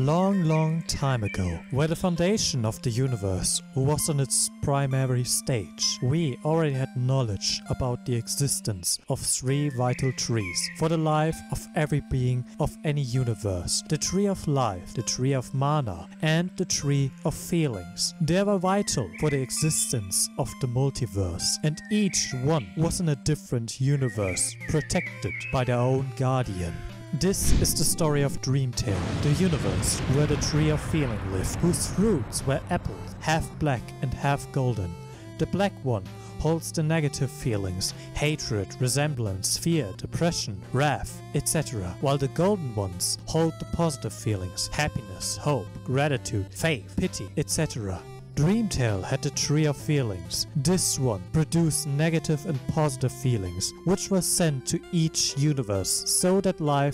Long, long time ago, where the foundation of the universe was on its primary stage, we already had knowledge about the existence of three vital trees for the life of every being of any universe the tree of life, the tree of mana, and the tree of feelings. They were vital for the existence of the multiverse, and each one was in a different universe, protected by their own guardian. This is the story of Dreamtale, the universe where the tree of feeling lived, whose roots were apples, half black and half golden. The black one holds the negative feelings, hatred, resemblance, fear, depression, wrath, etc., while the golden ones hold the positive feelings, happiness, hope, gratitude, faith, pity, etc. Dreamtale had the tree of feelings. This one produced negative and positive feelings, which were sent to each universe so that life